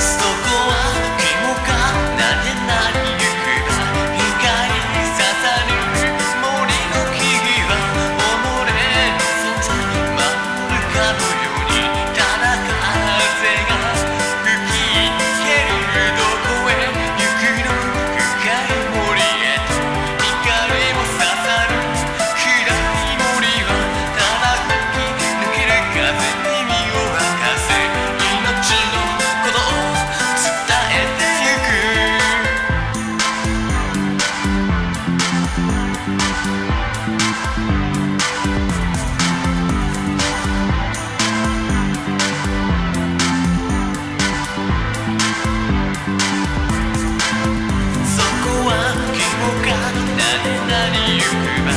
そこは今か慣れないれなりゆく